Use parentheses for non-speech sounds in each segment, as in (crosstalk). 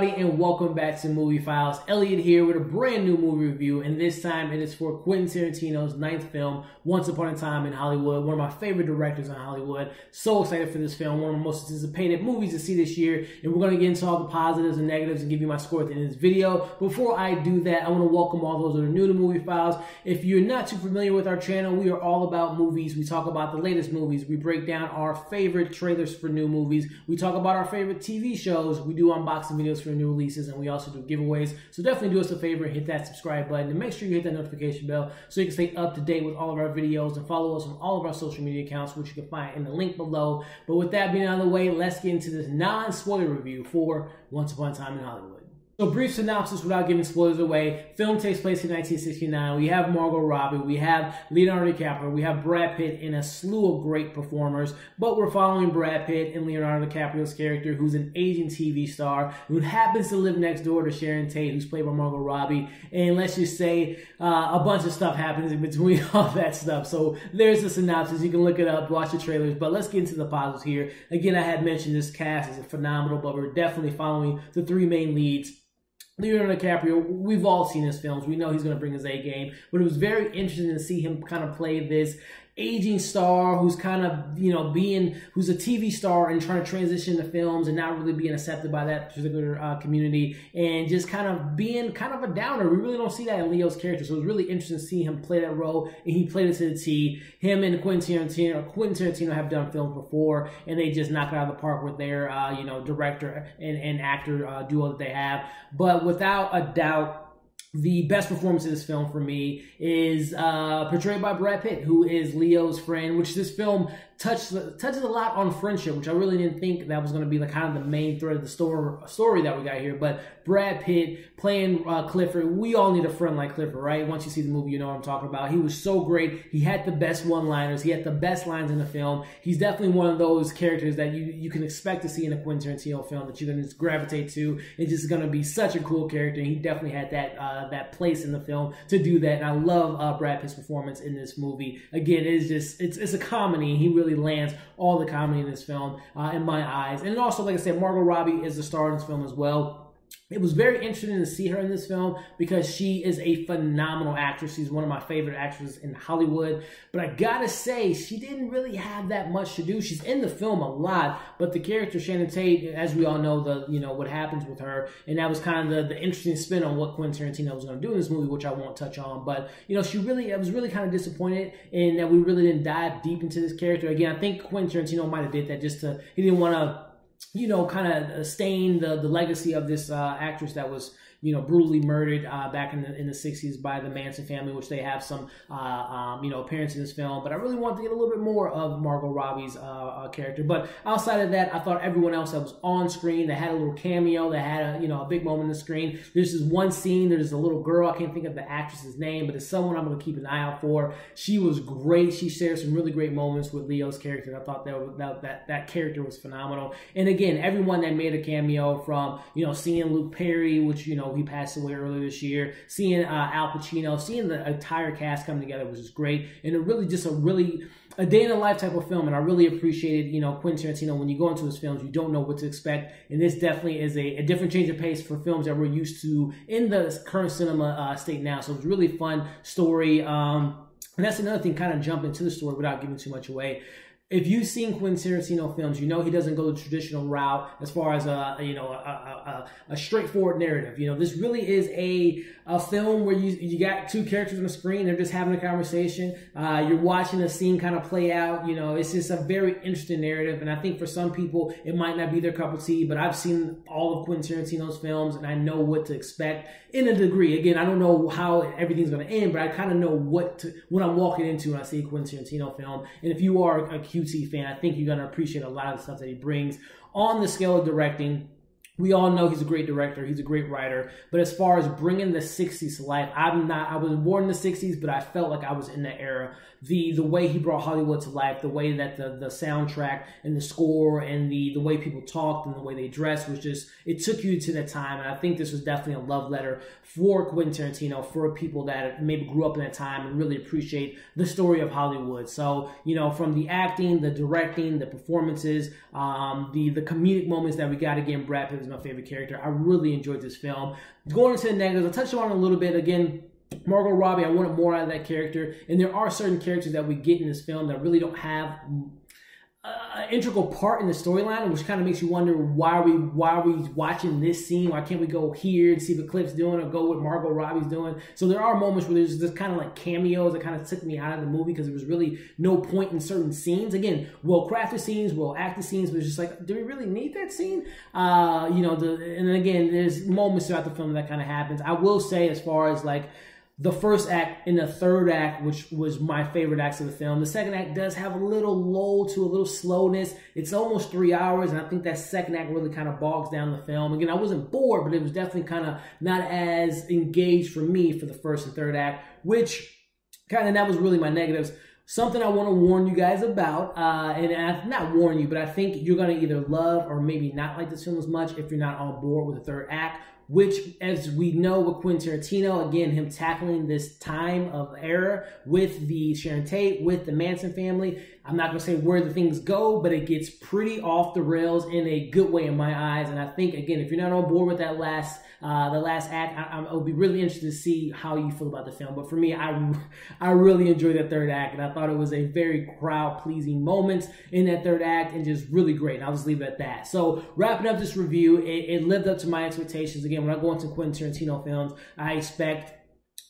everybody, and welcome back to Movie Files. Elliot here with a brand new movie review, and this time it is for Quentin Tarantino's ninth film, Once Upon a Time in Hollywood. One of my favorite directors in Hollywood. So excited for this film, one of the most anticipated movies to see this year, and we're going to get into all the positives and negatives and give you my score at the end of this video. Before I do that, I want to welcome all those that are new to Movie Files. If you're not too familiar with our channel, we are all about movies. We talk about the latest movies. We break down our favorite trailers for new movies. We talk about our favorite TV shows. We do unboxing videos for new releases, and we also do giveaways. So definitely do us a favor hit that subscribe button, and make sure you hit that notification bell so you can stay up to date with all of our videos and follow us on all of our social media accounts, which you can find in the link below. But with that being out of the way, let's get into this non-spoiler review for Once Upon a Time in Hollywood. So, brief synopsis without giving spoilers away. Film takes place in 1969. We have Margot Robbie, we have Leonardo DiCaprio, we have Brad Pitt in a slew of great performers. But we're following Brad Pitt and Leonardo DiCaprio's character, who's an aging TV star who happens to live next door to Sharon Tate, who's played by Margot Robbie. And let's just say uh, a bunch of stuff happens in between (laughs) all that stuff. So, there's the synopsis. You can look it up, watch the trailers. But let's get into the positives here. Again, I had mentioned this cast is phenomenal, but we're definitely following the three main leads. Leonardo DiCaprio, we've all seen his films. We know he's going to bring his A game, but it was very interesting to see him kind of play this aging star who's kind of you know being who's a TV star and trying to transition to films and not really being accepted by that particular uh, community and just kind of being kind of a downer. We really don't see that in Leo's character, so it was really interesting to see him play that role and he played it to the T. Him and Quentin Tarantino, Quentin Tarantino have done films before and they just knock it out of the park with their uh, you know director and, and actor uh, duo that they have. But without a doubt the best performance in this film for me is uh, portrayed by Brad Pitt, who is Leo's friend, which this film touches touches a lot on friendship, which I really didn't think that was going to be like kind of the main thread of the story story that we got here. But Brad Pitt playing uh, Clifford, we all need a friend like Clifford, right? Once you see the movie, you know what I'm talking about. He was so great. He had the best one-liners. He had the best lines in the film. He's definitely one of those characters that you you can expect to see in a Quentin Tarantino film that you're going to gravitate to. It's just going to be such a cool character. He definitely had that uh, that place in the film to do that. And I love uh, Brad Pitt's performance in this movie. Again, it's just it's it's a comedy. He really really lands all the comedy in this film uh, in my eyes. And also, like I said, Margot Robbie is the star in this film as well it was very interesting to see her in this film because she is a phenomenal actress. She's one of my favorite actresses in Hollywood. But I gotta say, she didn't really have that much to do. She's in the film a lot, but the character Sharon Tate, as we all know, the you know what happens with her, and that was kind of the, the interesting spin on what Quentin Tarantino was to do in this movie, which I won't touch on. But you know, she really, I was really kind of disappointed in that we really didn't dive deep into this character. Again, I think Quentin Tarantino might have did that just to he didn't want to you know, kind of stain the, the legacy of this uh, actress that was you know, brutally murdered uh, back in the in the 60s by the Manson family, which they have some, uh, um, you know, appearance in this film. But I really wanted to get a little bit more of Margot Robbie's uh, uh, character. But outside of that, I thought everyone else that was on screen, that had a little cameo, that had a, you know, a big moment on the screen. There's this one scene, there's a little girl, I can't think of the actress's name, but it's someone I'm going to keep an eye out for. She was great. She shared some really great moments with Leo's character. I thought that, that, that, that character was phenomenal. And again, everyone that made a cameo from, you know, seeing Luke Perry, which, you know, he passed away earlier this year. Seeing uh, Al Pacino, seeing the entire cast come together was just great, and it really just a really a day in the life type of film. And I really appreciated, you know, Quentin Tarantino. When you go into his films, you don't know what to expect, and this definitely is a, a different change of pace for films that we're used to in the current cinema uh, state now. So it was a really fun story. Um, and that's another thing, kind of jump into the story without giving too much away if you've seen Quentin Tarantino films, you know he doesn't go the traditional route as far as a, a you know a, a, a, straightforward narrative. You know this really is a a film where you you got two characters on the screen, they're just having a conversation. Uh, you're watching a scene kind of play out. You know it's just a very interesting narrative, and I think for some people it might not be their cup of tea. But I've seen all of Quentin Tarantino's films, and I know what to expect in a degree. Again, I don't know how everything's going to end, but I kind of know what to, what I'm walking into when I see a Quentin Tarantino film. And if you are a QT fan, I think you're going to appreciate a lot of the stuff that he brings. On the scale of directing we all know he's a great director, he's a great writer, but as far as bringing the 60s to life, I'm not I was born in the 60s, but I felt like I was in that era. The the way he brought Hollywood to life, the way that the the soundtrack and the score and the the way people talked and the way they dressed was just it took you to that time and I think this was definitely a love letter for Quentin Tarantino for people that maybe grew up in that time and really appreciate the story of Hollywood. So, you know, from the acting, the directing, the performances, um, the the comedic moments that we got again Brad Pitt my favorite character. I really enjoyed this film. Going into the negatives, I touched on a little bit again. Margot Robbie, I wanted more out of that character, and there are certain characters that we get in this film that really don't have uh, integral part in the storyline, which kind of makes you wonder why are we why are we watching this scene? Why can't we go here and see what Cliff's doing or go what Margot Robbie's doing? So there are moments where there's this kind of like cameos that kind of took me out of the movie because there was really no point in certain scenes. Again, well crafted scenes, well acted scenes, but it's just like, do we really need that scene? Uh, you know, the and then again, there's moments throughout the film that kind of happens. I will say, as far as like the first act and the third act, which was my favorite acts of the film. The second act does have a little lull to a little slowness. It's almost three hours, and I think that second act really kind of bogs down the film. Again, I wasn't bored, but it was definitely kind of not as engaged for me for the first and third act, which kind of that was really my negatives. Something I want to warn you guys about, uh, and I, not warn you, but I think you're going to either love or maybe not like this film as much if you're not on board with the third act which, as we know with Quentin Tarantino, again, him tackling this time of era with the Sharon Tate, with the Manson family. I'm not going to say where the things go, but it gets pretty off the rails in a good way in my eyes. And I think, again, if you're not on board with that last, uh, the last act, I, I, will be really interested to see how you feel about the film. But for me, I, (laughs) I really enjoyed that third act, and I thought it was a very crowd pleasing moment in that third act, and just really great. And I'll just leave it at that. So wrapping up this review, it, it lived up to my expectations. Again, when I go into Quentin Tarantino films, I expect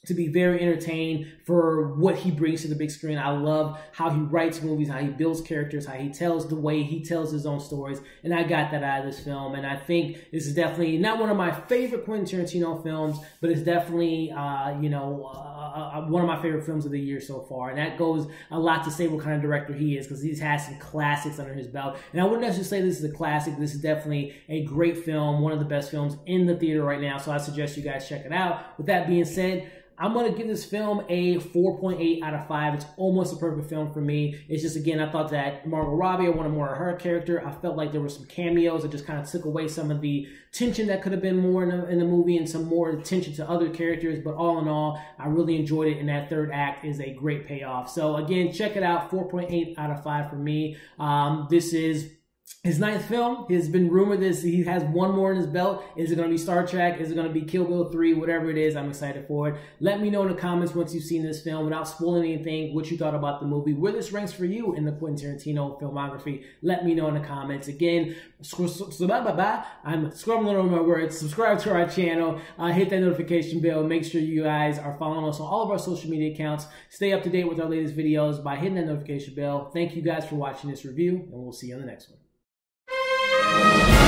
to be very entertained for what he brings to the big screen. I love how he writes movies, how he builds characters, how he tells the way he tells his own stories. And I got that out of this film. And I think this is definitely not one of my favorite Quentin Tarantino films, but it's definitely, uh, you know, uh, uh, one of my favorite films of the year so far. And that goes a lot to say what kind of director he is because he's had some classics under his belt. And I wouldn't necessarily say this is a classic. This is definitely a great film, one of the best films in the theater right now. So I suggest you guys check it out. With that being said, I'm to give this film a 4.8 out of 5. It's almost a perfect film for me. It's just, again, I thought that Margot Robbie, I wanted more of her character. I felt like there were some cameos that just kind of took away some of the tension that could have been more in the, in the movie and some more attention to other characters. But all in all, I really enjoyed it. And that third act is a great payoff. So, again, check it out. 4.8 out of 5 for me. Um, this is his ninth film has been rumored this he has one more in his belt. Is it going to be Star Trek? Is it going to be Kill Bill 3? Whatever it is, I'm excited for it. Let me know in the comments once you've seen this film without spoiling anything what you thought about the movie, where this ranks for you in the Quentin Tarantino filmography. Let me know in the comments. Again, I'm scrubbing over my words. Subscribe to our channel. Uh, hit that notification bell. Make sure you guys are following us on all of our social media accounts. Stay up to date with our latest videos by hitting that notification bell. Thank you guys for watching this review, and we'll see you on the next one. Bye.